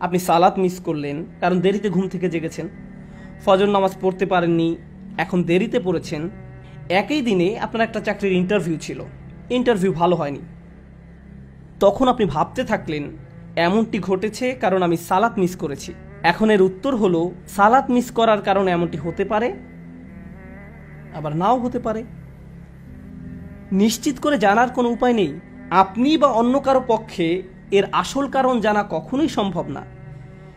আপনি সালাত মিস করলেন, কারণ দেরিতে ঘুম থেকে জেগেছেন। ফজর নামাজ পড়তে পারেননি, এখন দেরিতে পড়েছেন। একই দিনে আপনার একটা চাকরির ইন্টারভিউ ছিল। ইন্টারভিউ ভালো হয়নি। তখন আপনি ভাবতে থাকলেন, এমনটি ঘটেছে কারণ আমি সালাত মিস করেছি। এখন এর উত্তর হলো, সালাত মিস করার কারণে এমনটি হতে পারে, আবার নাও হতে পারে। নিশ্চিত করে জানার কোনো উপায় নেই। আপনি বা অন্য কারও পক্ষে এর আসল কারণ জানা কখনোই সম্ভব না।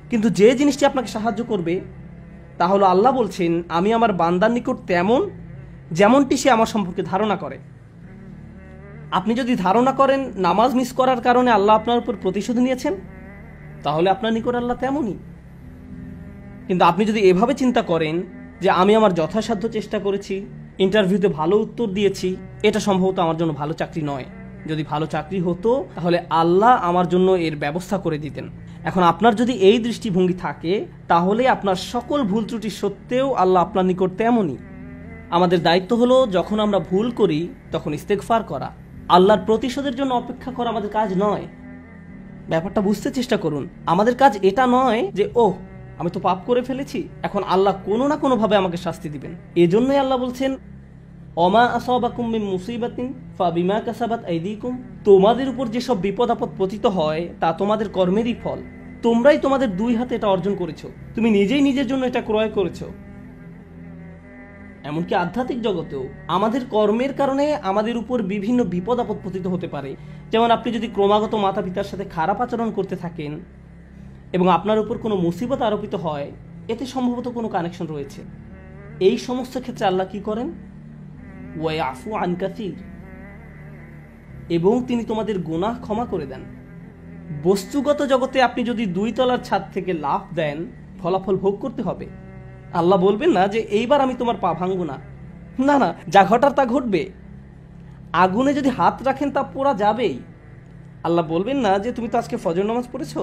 কিন্তু যে জিনিসটি আপনাকে সাহায্য করবে, তা হলো আল্লাহ বলছেন, আমি আমার বান্দার নিকট তেমন যেমনটি সে আমার সম্পর্কে ধারণা করে। আপনি যদি ধারণা করেন, নামাজ মিস করার কারণে আল্লাহ আপনার উপর প্রতিশোধ নিয়েছেন, তাহলে আপনার নিকট আল্লাহ তেমনই। কিন্তু আপনি যদি এভাবে চিন্তা করেন যে, আমি আমার যথাসাধ্য চেষ্টা করেছি, ইন্টারভিউতে ভালো উত্তর দিয়েছি, এটা সম্ভবত আমার জন্য ভালো চাকরি নয়। যদি ভালো চাকরি হতো, তাহলে আল্লাহ আমার জন্য এর ব্যবস্থা করে দিতেন। এখন আপনার যদি এই দৃষ্টিভঙ্গি থাকে, তাহলে আপনার সকল ভুল ত্রুটি সত্ত্বেও আল্লাহ আপনার নিকট তেমনই। আমাদের দায়িত্ব হলো, যখন আমরা ভুল করি, তখন ইস্তেকফার করা। আল্লাহর প্রতিশোধের জন্য অপেক্ষা করা আমাদের কাজ নয়। ব্যাপারটা বুঝতে চেষ্টা করুন। আমাদের কাজ এটা নয় যে, ওহ, আমি তো পাপ করে ফেলেছি। এখন আল্লাহ কোনো না কোনোভাবে আমাকে শাস্তি দিবেন। এজন্যই আল্লাহ বলছেন অমা আসাবাকুম মিন মুসিবাতিন, ফাবিমা কাসাবাত আইদিকুম। তোমাদের উপর যেসব বিপদ আপদ পতিত হয়, তা তোমাদের কর্মেরই ফল। তোমরাই তোমাদের দুই হাতে এটা অর্জন করেছ। তুমি নিজেই নিজের জন্য এটা ক্রয় করেছ। এমনকি আধ্যাত্মিক জগতেও আমাদের কর্মের কারণে আমাদের উপর বিভিন্ন বিপদ আপদ পতিত হতে পারে। যেমন আপনি যদি ক্রমাগত মাতা পিতার সাথে খারাপ আচরণ করতে থাকেন এবং আপনার উপর কোনো মুসিবত আরোপিত হয়, এতে সম্ভবত কোনো কানেকশন রয়েছে। এই সমস্ত ক্ষেত্রে আল্লাহ কি করেন? ওয়াফু আন আনকাসির এবং তিনি তোমাদের গুনাহ ক্ষমা করে দেন। বস্তুগত জগতে আপনি যদি দুই তলার ছাদ থেকে লাভ দেন, ফলাফল ভোগ করতে হবে। আল্লাহ বলবেন না যে, এইবার আমি তোমার পা ভাঙবো না। না না, যা ঘটার তা ঘটবে। আগুনে যদি হাত রাখেন, তা পোড়া যাবেই। আল্লাহ বলবেন না যে, তুমি তো আজকে ফজর নামাজ পড়েছ,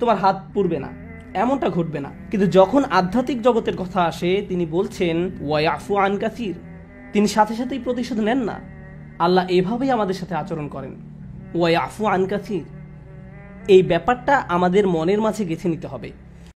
তোমার হাত পুড়বে না। এমনটা ঘটবে না। কিন্তু যখন আধ্যাত্মিক জগতের কথা আসে, তিনি বলছেন ওয়াইফু আনকাসির তিনি সাথে সাথেই প্রতিশোধ নেন না। আল্লাহ এভাবেই আমাদের সাথে আচরণ করেন। ওয়াই আফু আনকাথির এই ব্যাপারটা আমাদের মনের মাঝে গেঁথে নিতে হবে।